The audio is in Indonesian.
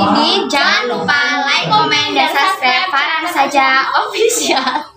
sini. Jangan lupa like, komen, dan subscribe Farhan saja official.